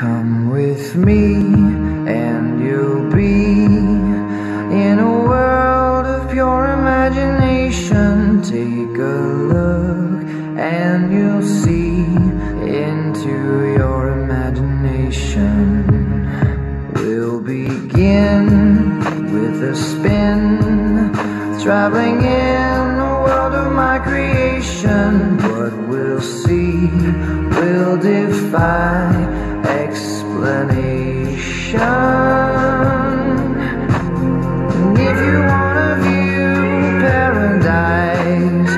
Come with me and you'll be in a world of pure imagination. Take a look and you'll see into your imagination. We'll begin with a spin, traveling in a world of my creation. What we'll see will defy explanation. And if you wanna view paradise,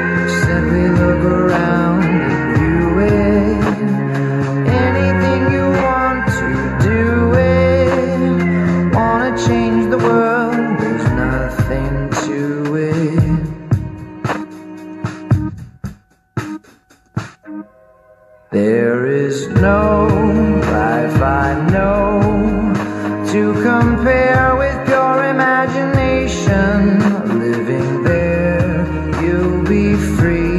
simply look around and view it. Anything you want to do it. Wanna change the world, there's nothing to it. There is no compare with your imagination. Living there, you'll be free.